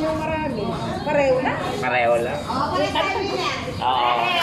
yung marami. Pareho lang. Pareho oh, na. Oo.